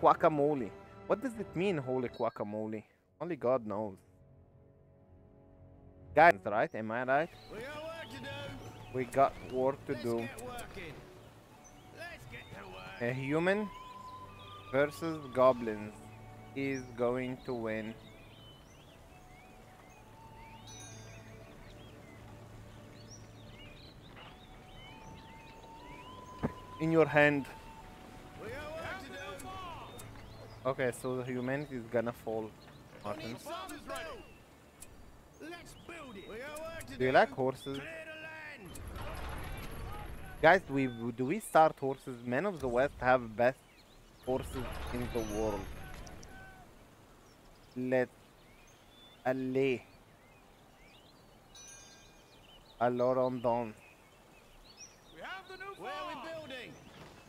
guacamole. What does it mean, holy guacamole? Only God knows. Guys, right? Am I right? We got work to do. We got work to Let's do. get. Let's get to work. A human versus goblins is going to win. In your hand. We got work to do. Okay, so the humanity is gonna fall. Martin. Need something built. Let's build it. We got work to Do you like horses? Clear the land. Guys, do we do we start horses? Men of the West have best horses in the world. Let aller. Alors on down. We have the new Where are we building?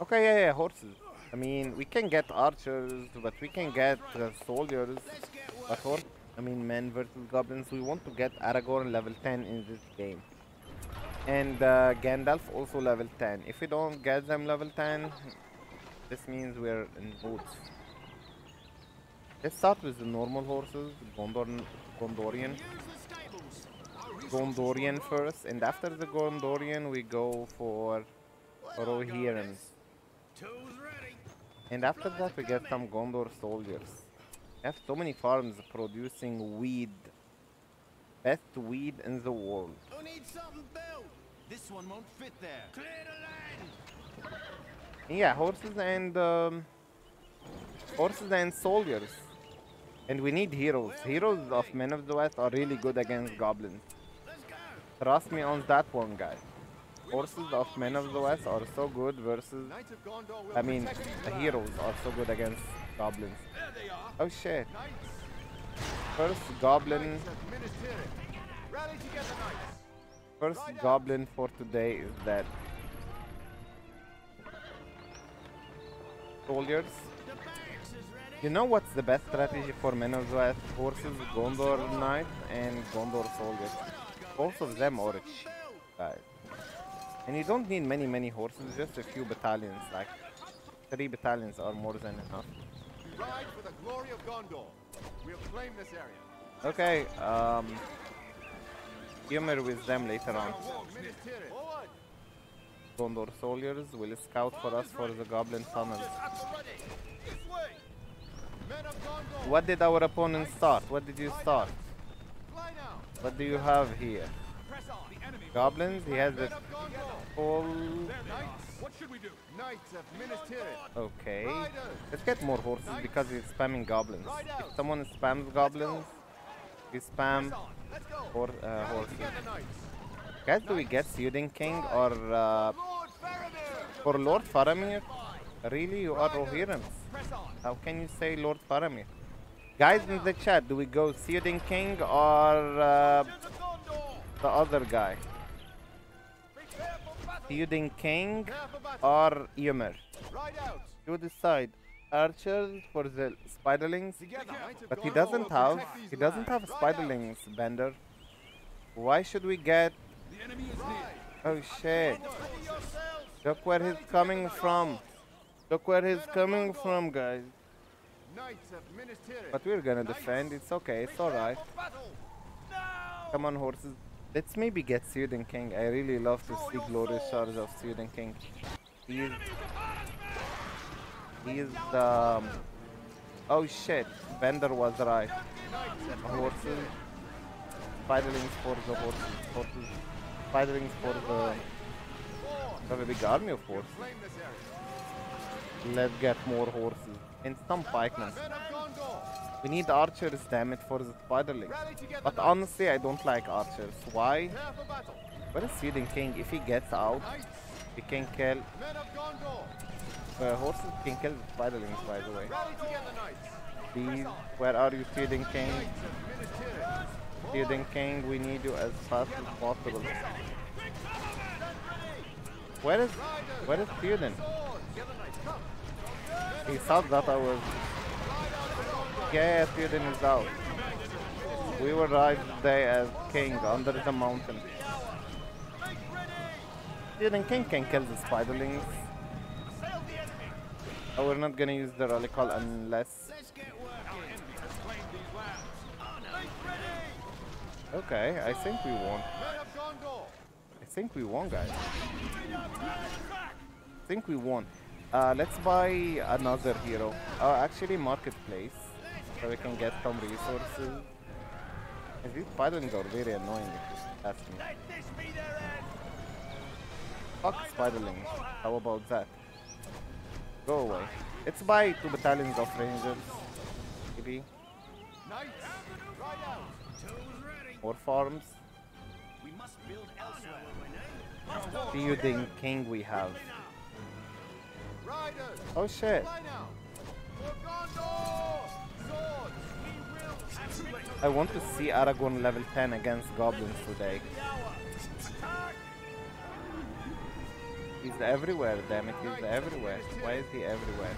Okay, yeah, yeah, horses. I mean, we can get archers, but we can get uh, soldiers. But working. I mean, men versus goblins. We want to get Aragorn level 10 in this game. And uh, Gandalf also level 10. If we don't get them level 10, this means we're in boots. Let's start with the normal horses, Gondor, Gondorian. Gondorian first, and after the Gondorian, we go for Rohirrims. And after that, we get some Gondor soldiers. We have so many farms producing weed. Best weed in the world. Who needs something built? This one won't fit there. Clear the land. Yeah, horses and um, horses and soldiers. And we need heroes. Heroes of Men of the West are really good against goblins. Let's go. Trust me on that one, guys. Horses of Men of the West are so good versus. I mean, the heroes are so good against goblins. Oh shit. First goblin. First goblin for today is dead. Soldiers. You know what's the best strategy for Men of the West? Horses, Gondor Knights, and Gondor Soldiers. Both of them are cheap, guys. And you don't need many, many horses, just a few battalions. Like, three battalions are more than enough. We ride for the glory of Gondor. We'll claim this area. Okay, um... Humor with them later on. Knights of Minas Tirith. Forward. Gondor soldiers will scout for us for the Goblin tunnels. This way. Men of Gondor. What did our opponent start? What did you start? What do you have here? Goblins? He has Minas Tirith. Okay. Let's get more horses because he's spamming goblins. If someone spams goblins, we spam hor uh, horses. Guys, do we get Theoden King or uh, for Lord Faramir? Really, you are on. How can you say Lord Faramir? Guys in the chat, do we go Theoden King or uh, the other guy? Prepare for battle. King Prepare for battle. or Eomer? You decide. Archers for the spiderlings, Together, Knights of but he doesn't have he doesn't have lands. Ride out. spiderlings, Bender. Why should we get? The enemy is near. Oh shit! Look where he's coming from. Look where he's coming from, guys. Knights of Minas Tirith. But we're gonna defend. It's okay. It's alright. Come on, horses. Let's maybe get Theoden King. I really love to see glorious charge of Theoden King. He's he's um. Oh shit! Bender was right. Horses. Spiderlings for the horses. Horses. Spiderlings for the. Have a big army of horses. Claim this area. Let's get more horses. And some pikemen. Men of Gondor. We need archers, damn it, for the spiderlings. But honestly, I don't like archers. Why? Where is Theoden King? If he gets out, he can kill. Men of Uh, horses can kill the spiderlings, by the way. Rally together, knights. Please, where are you, Theoden King? Knights of Minas Tirith. Theoden King, we need you as fast as possible. Where is, where is Theoden? Sword. Together, knights. Come. He thought that I was. Theoden is out. We will ride today as king under the mountain. Theoden King can kill the spiderlings. Oh, we're not gonna use the rally call unless. Okay, I think we won. I think we won, guys. I think we won. Uh, let's buy another hero. Uh, actually, marketplace, so we can get some resources. And these spiderlings are very annoying. If you ask me. Fuck spiderlings. How about that? Go away. Let's buy two battalions of rangers. Maybe! More farms. Theoden king we have. Oh shit. I want to see Aragorn level 10 against goblins today. He's everywhere, damn it, he's everywhere. Why is he everywhere?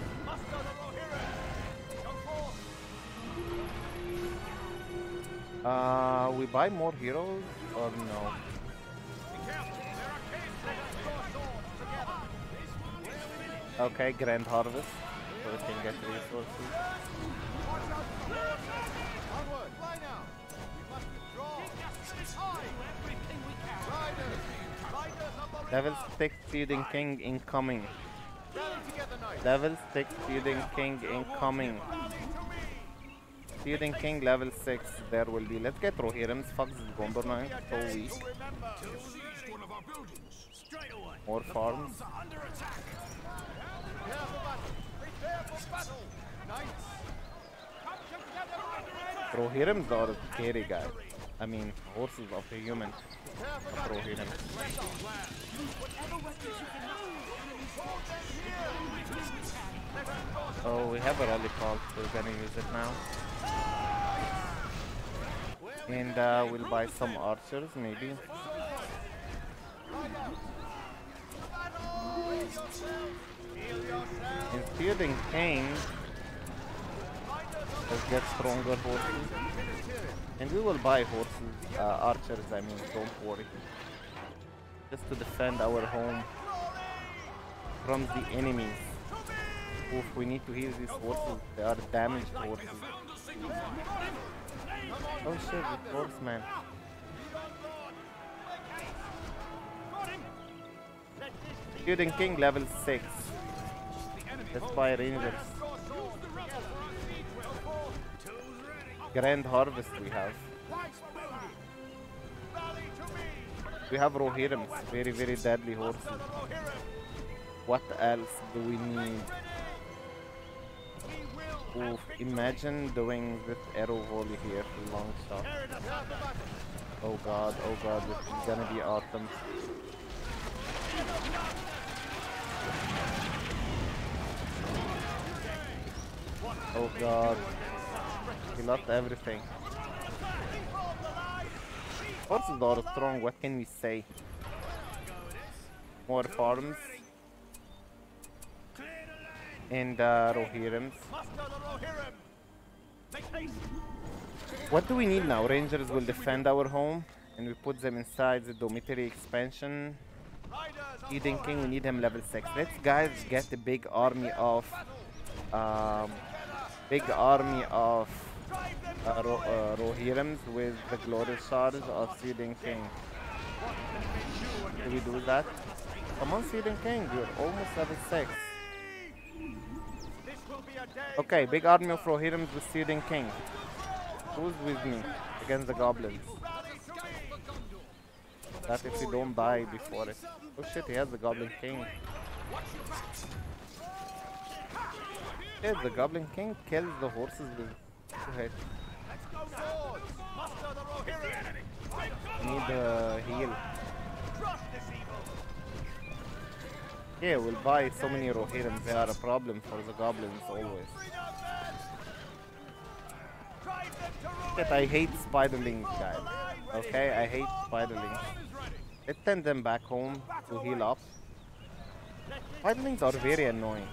Uh, we buy more heroes or no? Okay, Grand Harvest, so we can get resources. Level 6 Theoden King incoming. Rally! Level 6 Theoden King incoming. Theoden King level 6, there will be. Let's get Rohirrim's. Fuck this Gondor now, so weak. More farms. Prepare for battle! Prepare for battle! Knights! Rohirrims are scary guys. I mean, horses of a human. Oh, we have a rally call, we're gonna use it now. And uh, we'll buy some archers, maybe. And King Let's get stronger horses. And we will buy horses, uh, archers, I mean, don't worry. Just to defend our home from the enemies. Oof, we need to heal these horses. They are damaged horses. Oh shit, the horseman. Theoden King level 6. Let's buy rangers. Grand Harvest we have. We have Rohirrims, very very deadly horses. What else do we need? Oof, imagine doing this arrow volley here, long shot. Oh god, oh god, this is gonna be awesome. Oh god. He lost everything. Horses are strong, what can we say? More farms. And uh, Rohirrims. What do we need now? Rangers will defend our home and we put them inside the dormitory expansion. Theoden King, we need him level 6. Let's guys get a big army of um, big army of uh, Ro uh, with the glorious swords of Theoden King. Do we do that? Come on, Theoden King, you're almost level 6. Okay, big army of Rohirrims with Theoden King. Who's with me against the goblins? That if we don't die before it. Oh shit, he has the Goblin King. Yeah, the Goblin King kills the horses with I need a heal. Yeah, we'll buy so many Rohirrim, They are a problem for the goblins always. Shit, I hate spiderlings, guys. Okay, I hate spiderlings. Let's send them back home to heal up. Spiderlings are very annoying.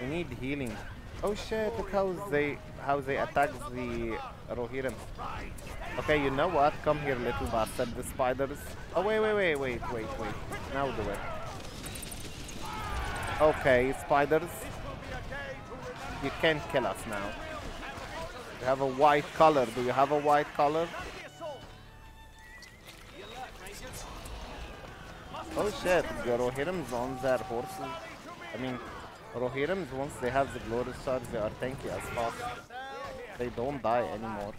We need healing. Oh shit, look how they how they attack the Rohirrim. Okay, you know what? Come here, little bastard, the spiders. Oh wait, wait, wait, wait, wait, wait. Now do it. Okay, spiders. You can't kill us now. You have a white color. Do you have a white color? Oh shit, the Rohirrim's on their horses. I mean, Rohirrims, once they have the Glorious Swords, they are tanky as fuck. They don't die anymore.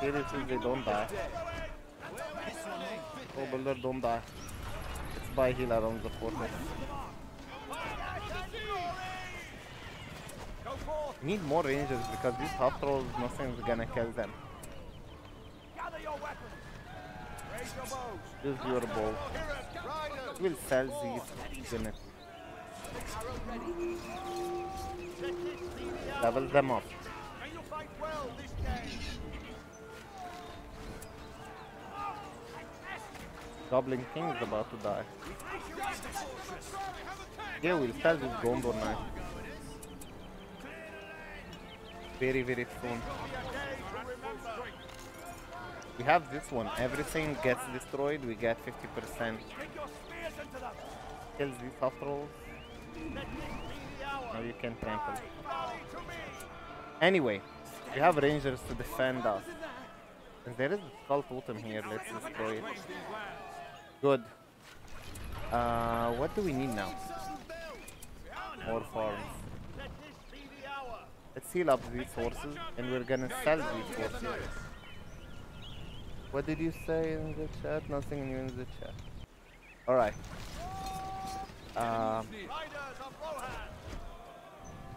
Seriously, they don't die. Oh, Builder, don't die. It's by heal around the fortress. Need more rangers because these half trolls, nothing's gonna kill them. Raise your bow. We'll sell these units. Level them up. Goblin King is about to die. Yeah, we'll sell this Gondor knife. Very, very soon. We have this one. Everything gets destroyed, we get 50%. Dig your spears into them. Kills these all. Now you can trample. Anyway, we have rangers to defend us. And there is a skull totem here, let's destroy it. Good. Uh, what do we need now? More farms. Let's heal up these horses and we're gonna sell these horses. What did you say in the chat? Nothing new in the chat. Alright. Um,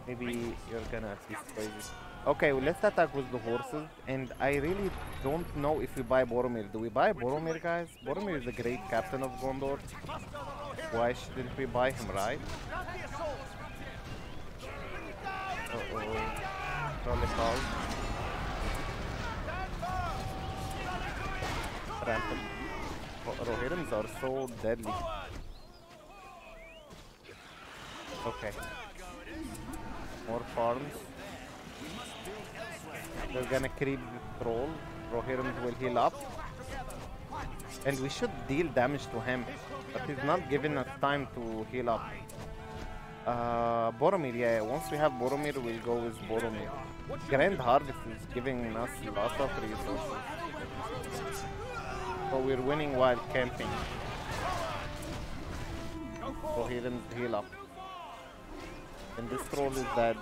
maybe you're gonna destroy this. Okay, well, let's attack with the horses. And I really don't know if we buy Boromir. Do we buy Boromir, guys? Boromir is a great captain of Gondor. Why shouldn't we buy him, right? Grab the assault. Uh-oh. Probably called. Trample. Ro- Rohirrims are so deadly. Okay. More farms. They're gonna creep troll. Rohirrims will heal up. And we should deal damage to him. But he's not giving us time to heal up. Uh, Boromir, yeah. Once we have Boromir, we'll go with Boromir. Grand Harvest is giving us lots of resources. So we're winning while camping. So he didn't heal up. And this troll is dead.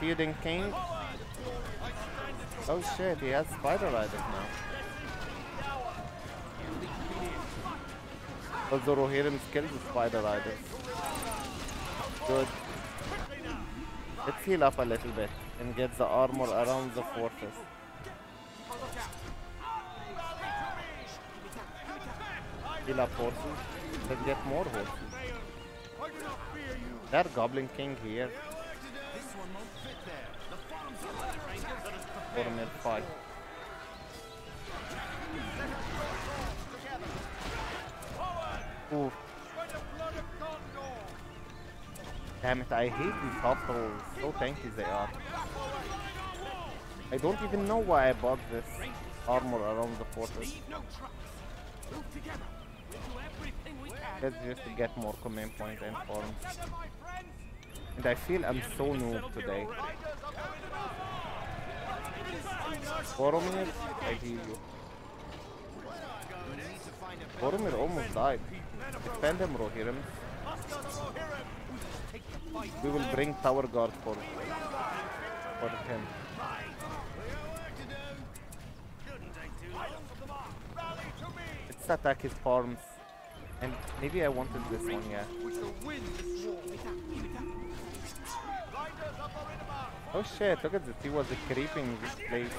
Theoden King. Oh shit, he has spider riders now. But the Rohirrim killed the spider riders. Good. Let's heal up a little bit and get the armor around the fortress. Heal up horses. Let's get more horses. That Goblin King here. Boromir fight. Oof. Damn it, I hate these hospitals. So tanky they are. I don't even know why I bought this armor around the fortress. That's just get more command points and forms. And I feel I'm so noob today. Boromir, I heal you. Boromir almost died. Defend him, Rohirrim. We will bring Tower Guard for, for him. Let's attack his farms. And maybe I wanted this one, yeah. Oh shit, look at this. He was creeping this place.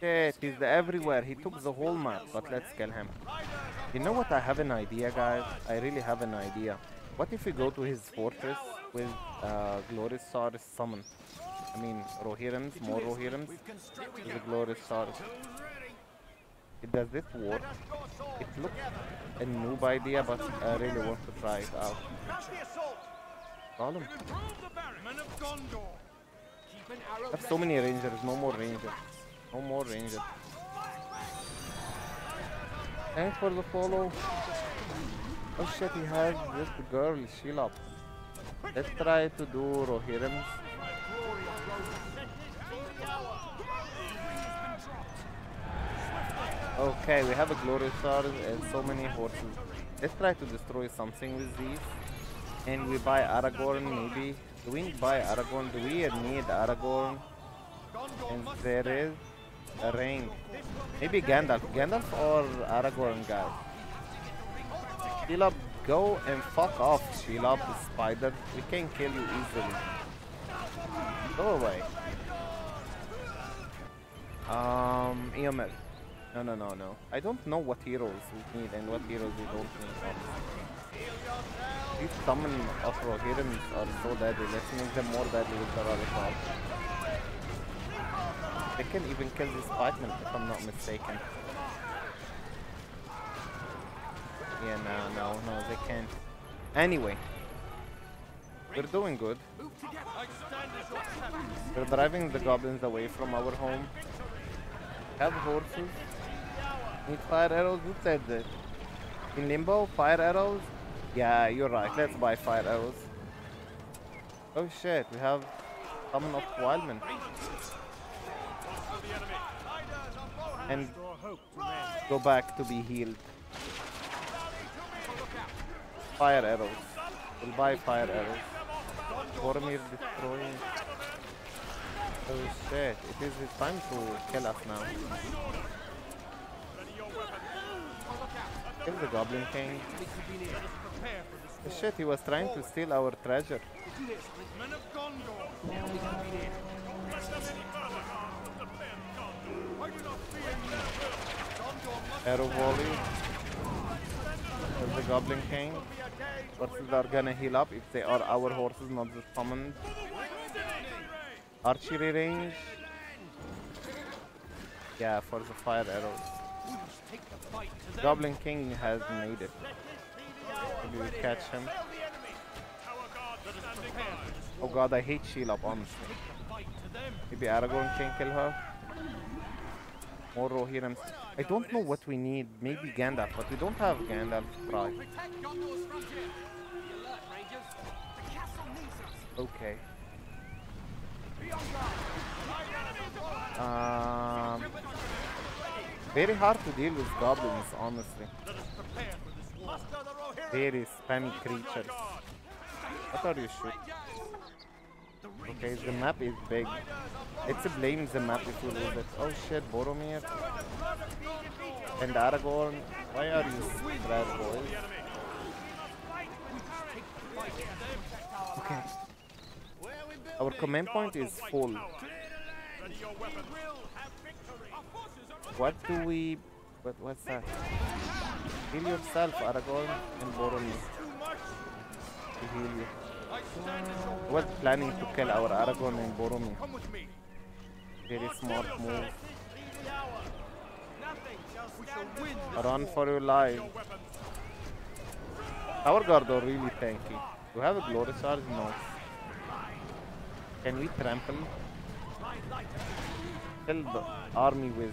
Shit, he's everywhere. He took the whole map, but let's kill him. You know what? I have an idea, guys. I really have an idea. What if we go to his fortress with uh, Glorious Swords summoned? I mean, Rohirrims, more Rohirrims, with the Glorious Swords. Does this work? It looks a noob idea, but I really want to try it out. Him. I have so many rangers, no more rangers. No more rangers. Thanks for the follow. Oh shit, he has this girl, Shelob. Let's try to do Rohirrim's. Okay, we have a Glorious Swords and so many horses. Let's try to destroy something with these. And we buy Aragorn maybe. Do we buy Aragorn? Do we need Aragorn? And there is a ring. Maybe Gandalf. Gandalf or Aragorn, guys. Shelob, go and fuck off, Shelob, the spider. We can kill you easily. Go away. Um, Eomer. No, no, no, no. I don't know what heroes we need and what heroes we don't need. These summon of Rohirrims are so deadly. Let's make them more deadly with the Radical. They can even kill this pikeman if I'm not mistaken. Yeah, no, no, no, they can't. Anyway. We're doing good. We're driving the goblins away from our home. Have horses. Need fire arrows? Who said that? In Limbo, fire arrows? Yeah, you're right. Let's buy fire arrows. Oh shit, we have summon of Wildman. And go back to be healed. Fire arrows. We'll buy fire arrows. Boromir destroying. Oh shit, it is his time to kill us now. Kill the Goblin King. Shit, he was trying to steal our treasure. Arrow volley. Kill the Goblin King. Horses are gonna heal up if they are our horses, not the summoned. Archery range. Yeah, for the fire arrows. Goblin King has made it. We catch him. Oh god, I hate Shelob, honestly. Maybe Aragorn can kill her. More Rohirrims. I don't know what we need. Maybe Gandalf, but we don't have Gandalf Pride. Okay. Gondor's very hard to deal with goblins, honestly. Very spammy creatures. What are you shooting? Okay, the map is big. It's a blame the map if you lose it. Oh shit, Boromir. And Aragorn. Why are you bad boys? Okay. Our command point is full. What do we... What, what's that? Heal yourself, Aragorn and Boromir. To heal you. I was planning to kill our Aragorn and Boromir. Very smart move. Run for your life. Our guard are really tanky. Do you have a Glorious Swords? No. Can we trample? Kill the army with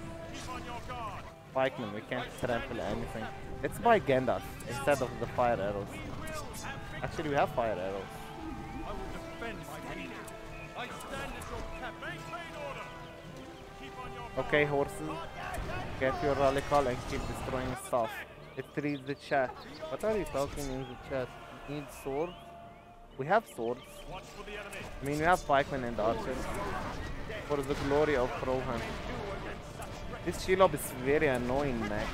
pikemen. We can't trample anything. Let's buy Gandalf instead of the fire arrows. Actually, we have fire arrows. Okay, horses. Get your rally call and keep destroying stuff. It reads the chat. What are you talking in the chat? Need swords? We have swords. I mean, we have pikemen and archers. For the glory of Rohan. This Shelob is very annoying, man.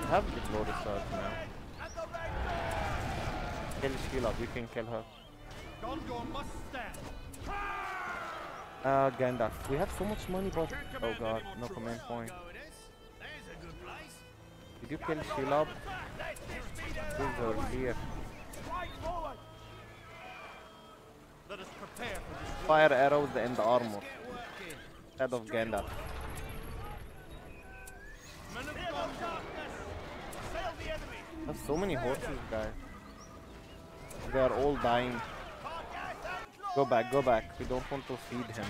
We have the glory sword now. Kill Shelob, you can kill her. Uh, Gandalf. We have so much money, but... Oh god, no command point. Did you kill Shelob? These are here. Fire arrows and armor. Head of Gandalf. Men of Gondor. The enemy. I have so many horses, guys. They are all dying. Go back, go back. We don't want to feed him.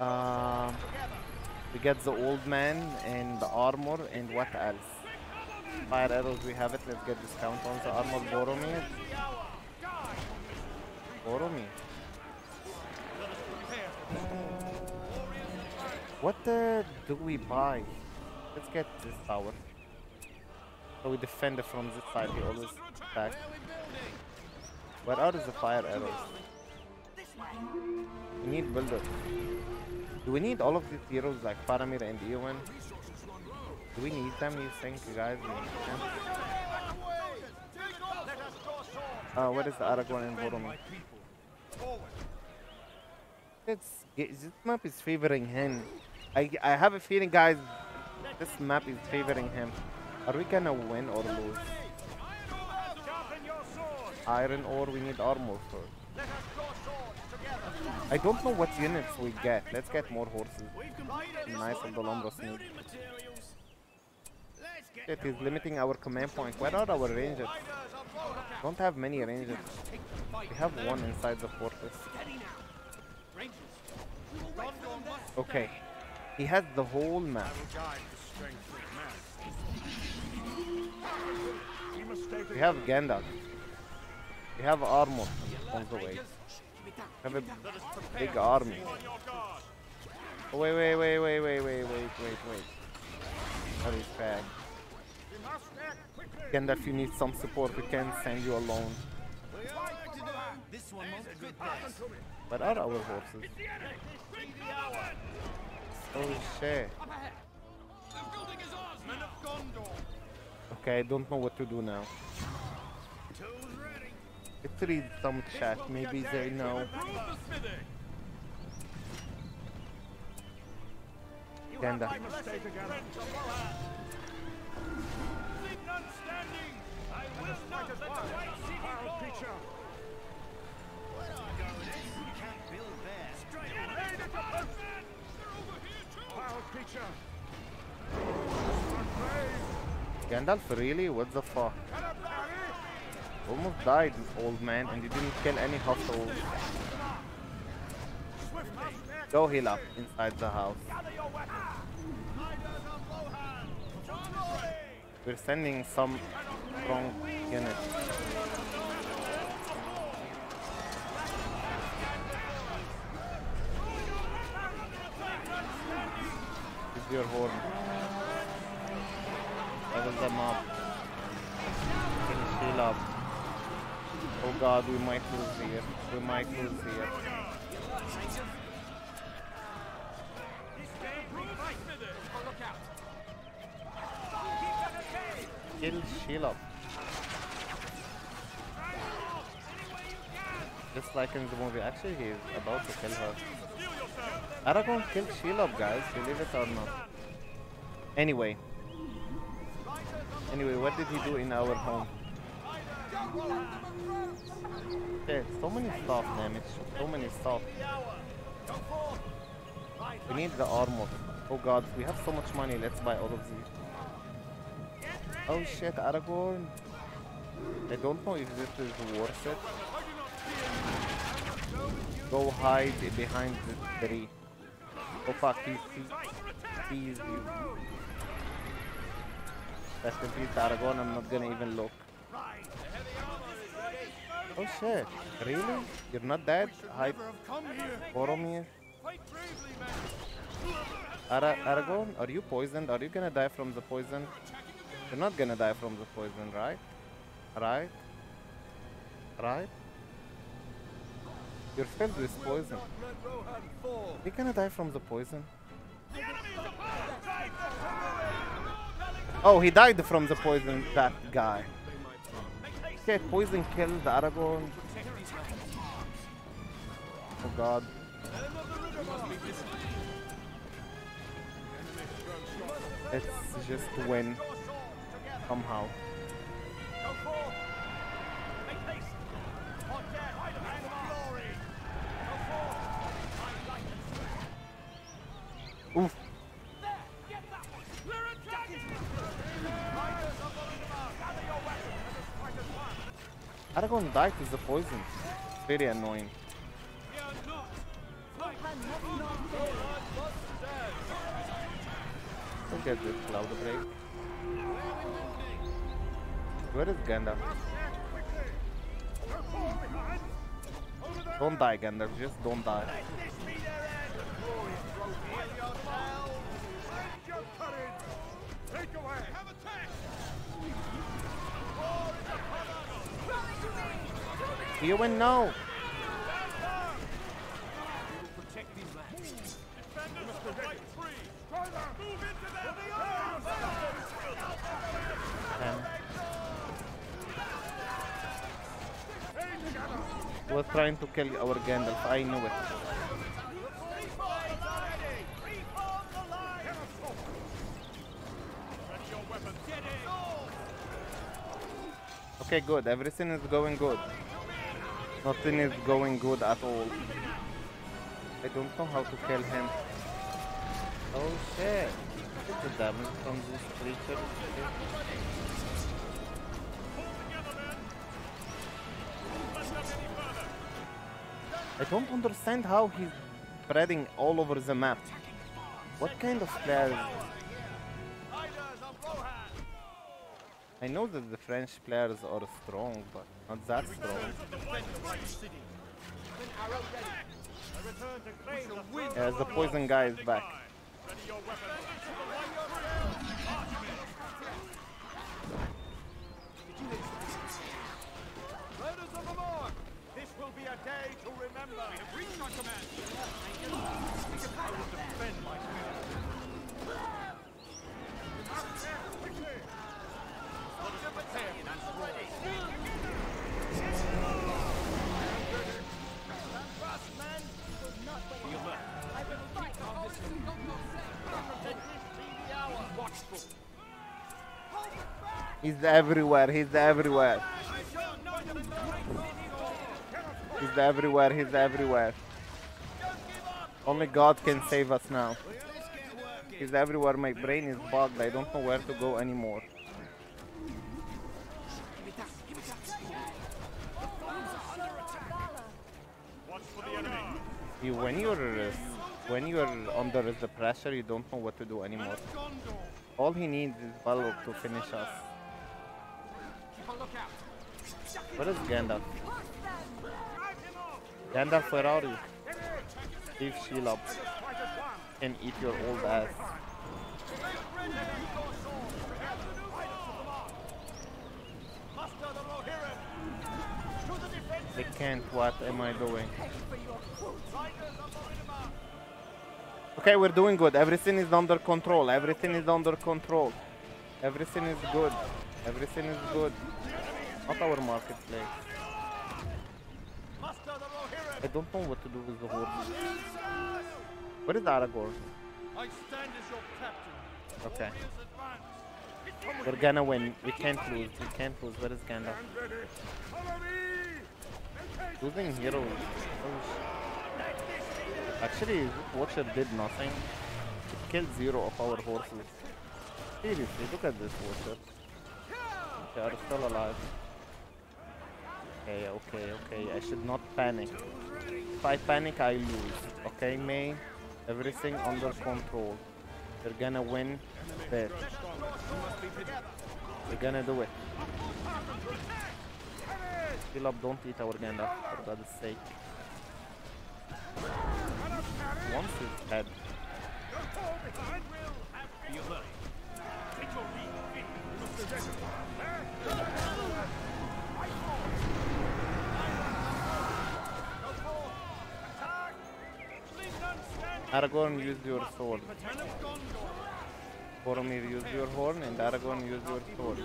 Um, we get the old man and the armor and what else? Fire arrows, we have it. Let's get discount on the armor. Boromir. Boromir. What uh, do we buy? Let's get this tower. So we defend it from this side. He always attack. Where are the fire arrows? We need builders. Do we need all of these heroes like Faramir and Eowyn? Do we need them, you think, guys? Uh, where is the Aragorn and Boromir? It's, this map is favoring him. I, I have a feeling, guys, this map is favoring him. Are we gonna win or lose? Iron ore, we need armor first. I don't know what units we get. Let's get more horses. Nice of the Lombros need. It is limiting our command point. Where are our rangers? Don't have many rangers. We have one inside the fortress. Okay. He has the whole map. We have Gandalf. We have armor on the way. We have a big army. Oh, wait, wait, wait, wait, wait, wait, wait, wait, wait. That is bad. Gandalf, you need some support. We can't send you alone. But are our horses? Oh shit. Okay, I don't know what to do now. Let's read some chat. Maybe they know. Ganda. Gandalf, really? What the fuck? Almost died, old man, and you didn't kill any hostile. Go heal up inside the house. We're sending some strong units. Use your horn. Level them up. Finish heal up. Oh god, we might lose here. We might lose here. Kill Shelob. Just like in the movie. Actually, he's about to kill her. Aragorn killed Shelob, guys. Believe it or not. Anyway. Anyway, what did he do in our home? Okay, so many stuff, damage. So many stuff. We need the armor. Oh god, we have so much money. Let's buy all of these. Oh shit, Aragorn. I don't know if this is worth it. Go hide behind the tree. Oh fuck, he sees, you. In peace, Aragorn. I'm not gonna even look. Oh shit, really? You're not dead? Hide Boromir? Ara Aragorn, are you poisoned? Are you gonna die from the poison? You're not gonna die from the poison, right? Right? Right? You're filled with poison. You're gonna die from the poison. Oh, he died from the poison, that guy. Okay, poison killed Aragorn. Oh god. Let's just win. Somehow. Oof. Aragorn died to the poison. Very annoying. Look at this cloud break. Where is Gandalf? Don't die, Gandalf. Just don't die. You win now. Defenders to the right three! Move into! Was trying to kill our Gandalf. I knew it. Okay, good. Everything is going good. Nothing is going good at all. I don't know how to kill him. Oh shit. Look at the damage from this creature. I don't understand how he's spreading all over the map. What kind of player? I know that the French players are strong, but not that strong. Win! Yeah, the poison guy is back. Remember! We have reached our command! I will defend my community! He's everywhere. He's everywhere. He's everywhere. He's everywhere. Only God can save us now. He's everywhere. My brain is bugged. I don't know where to go anymore. You, when you're when you're under the pressure, you don't know what to do anymore. All he needs is Balrog to finish us. Where is Gandalf? Where are you? Leave Shelob and eat your old ass. They can't. What am I doing? Okay, we're doing good. Everything is under control. Everything is under control. Everything is good. Everything is good. Not our marketplace. Muster the Rohirrim! I don't know what to do with the horse. Where is Aragorn? I stand as your captain! Okay. We're gonna win. We can't lose. We can't lose. Where is Gandalf? ready! Follow me! Losing heroes. Actually, Watcher did nothing. It killed zero of our horses. Seriously, look at this Watcher. They are still alive. Okay, okay, okay. I should not panic. If I panic, I lose. Okay, May? Everything under control. We're gonna win this. We're gonna do it. Up, don't eat our Gandalf, for God's sake. Once is dead. Be alert! Take your! Aragorn, use your sword. Boromir, use your horn, and Aragorn, use your sword.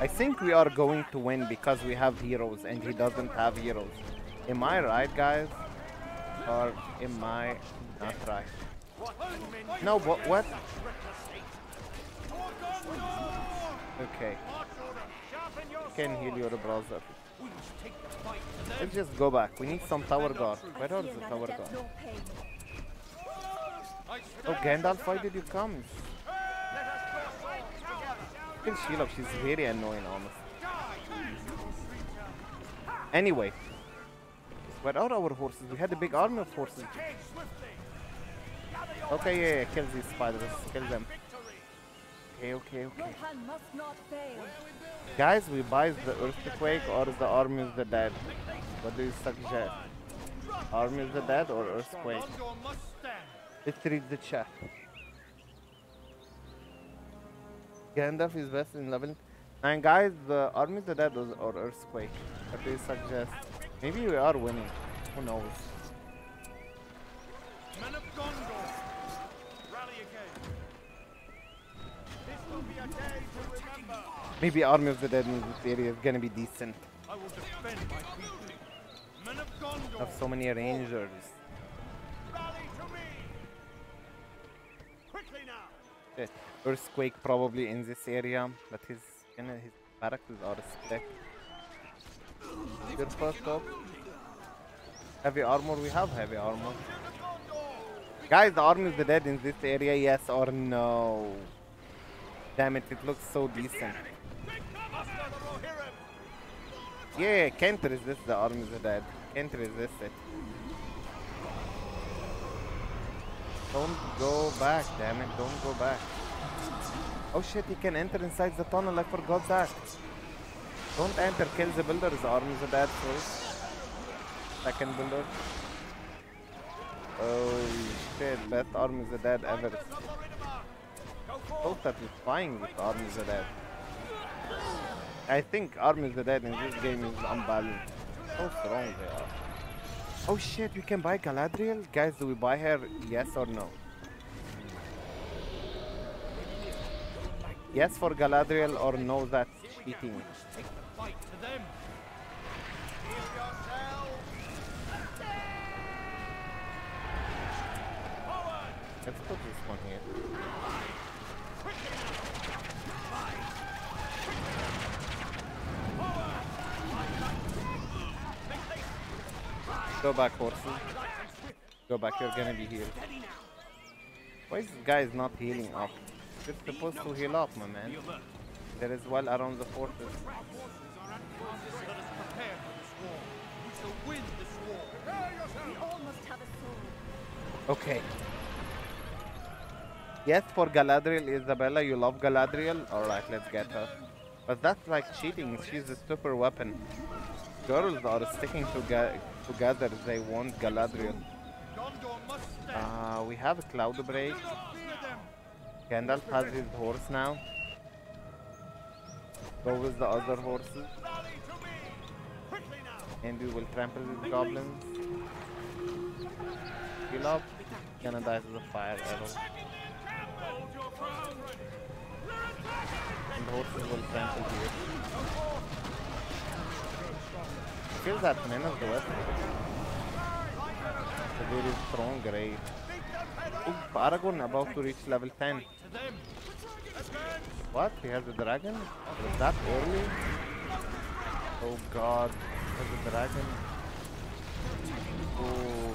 I think we are going to win because we have heroes and he doesn't have heroes. Am I right, guys? Or am I not right? No, but what? Okay. Can heal your brother. Let's just go back. We need some tower guard. Where are the tower guard? Oh, Gandalf, why did you come? Kill Shelob, she's very annoying, honestly. Anyway, Where are our horses? We had a big army of horses. Okay, yeah, yeah, kill these spiders. Kill them. Okay, okay, okay. Your hand must not fail. Guys, we buy the earthquake or the army of the dead. What do you suggest? Army of the dead or earthquake? Gondor must stand. Let's read the chat. Gandalf is best in level. And guys, the army of the dead or, earthquake? What do you suggest? Maybe we are winning. Who knows? Men of Gondor, rally again. This will be a day to remember. Maybe army of the dead in this area is gonna be decent. I will defend my people. Men of Gondor, Have so many rangers. Earthquake probably in this area, but his kinda his barracks are stacked. Your first up. Heavy armor, we have heavy armor. Guys, the army the dead in this area, yes or no? Damn it, it looks so decent. Yeah, can't resist the army the dead. Can't resist it. Don't go back, damn it, don't go back. Oh shit, he can enter inside the tunnel, I forgot that. Don't enter, kill the builders, army of the dead first. Second builder. Oh shit, best army of the dead ever. So satisfying with army of the dead. I think army of the dead in this game is unbalanced. So strong they are. Oh shit, we can buy Galadriel? Guys, do we buy her? Yes or no? Yes for Galadriel or no, that's cheating. Let's this one here. Go back, horses. Go back, you're gonna be healed. Why is this guy is not healing up? You're supposed to heal up, my man. There is well around the fortress. Okay. Yes, for Galadriel, Isabella, you love Galadriel? Alright, let's get her. But that's like cheating, she's a super weapon. Girls are sticking toge together, they want Galadriel. Uh, we have a cloud break. Gandalf has his horse now. Go with the other horses, and we will trample these goblins. Heal up. Gonna die to the fire arrow. And horses will trample here. I feel that menace the west. A very strong raid. Ooh, Aragorn about to reach level 10. What? He has a dragon? Was that early? Oh god. He has a dragon. Oh.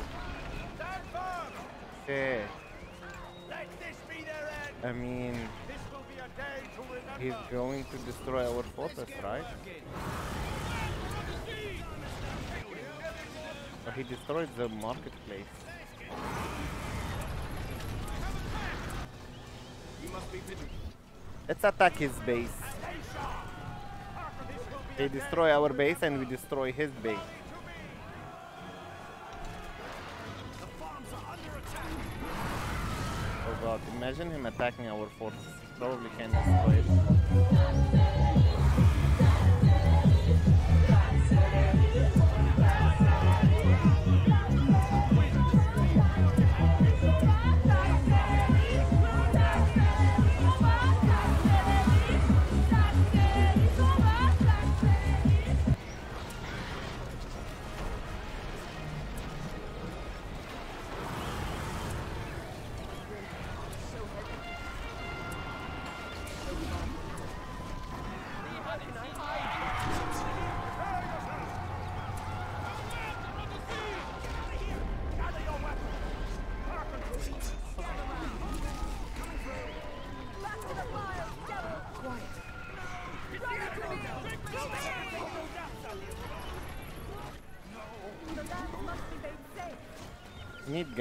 End. I mean, he's going to destroy our fortress, right? He destroyed the marketplace. Let's attack his base. They destroy our base and we destroy his base. Oh god, imagine him attacking our force. Probably can destroy it.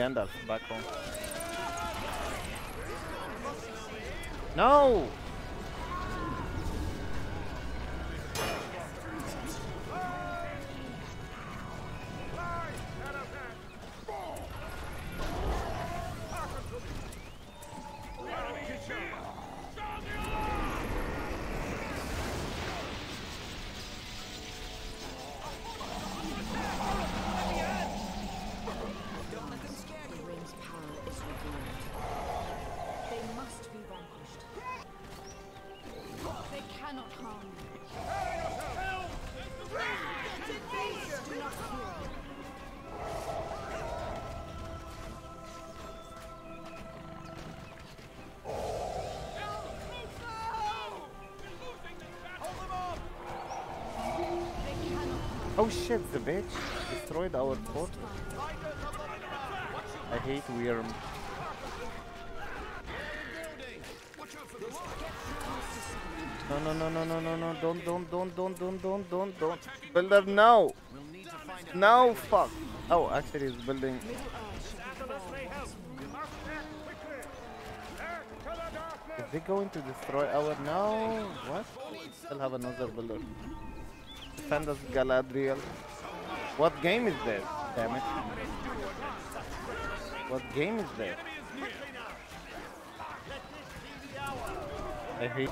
Gandalf back home. No! Oh shit, the bitch destroyed our fort. I hate Wyrm. No, no, no, no, no, no, no, don't, don't, don't, don't, don't, don't, don't, don't. Builder, no! No, fuck! Oh, actually, he's building. Is they going to destroy our now? What? Still have another builder. Defend us, Galadriel. What game is this? Damn it. What game is this? I hate.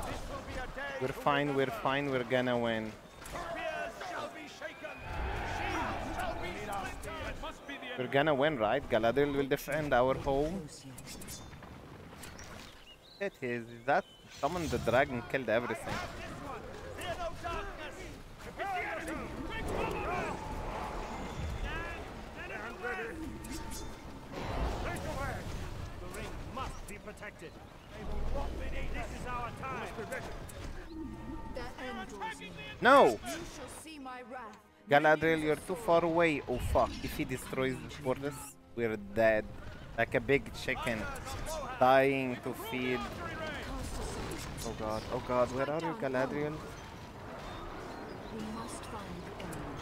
We're fine, we're fine, we're gonna win. We're gonna win, right? Galadriel will defend our home. It is. That summoned the dragon, killed everything. The ring must be protected. They will. This is our time. No! You shall see my wrath. Galadriel, you're too far away. Oh fuck. If he destroys the fortress, we're dead. Like a big chicken. Dying to feed. Oh god, oh god, where are you, Galadriel? We must find the enemy.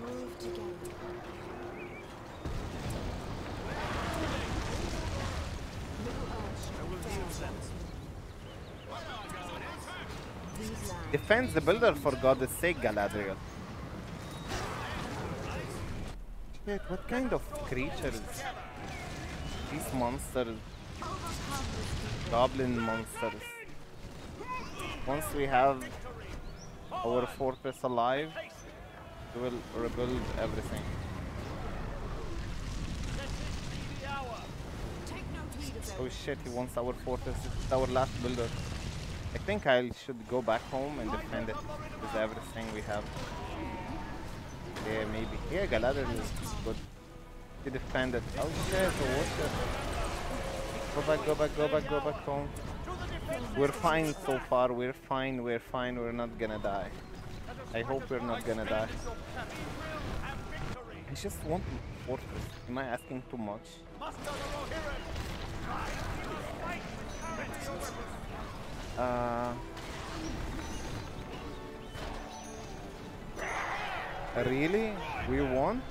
Move together. Middle Earth shall fail once more. These lands Defend the builder for God's sake, Galadriel. Shit, what kind of creatures? These monsters. Goblin monsters. Once we have our fortress alive, we will rebuild everything. take no heed of them. Oh shit, he wants our fortress. It's our last builder. I think I should go back home and defend it with everything we have. Yeah, maybe. Yeah, Galadriel is good. He defended. Oh shit, the water. Go back, go back, go back, go back home. We're fine so far. We're fine, we're fine. We're not gonna die. I hope we're not gonna die. I just want fortress. Am I asking too much? Uh, really? We won?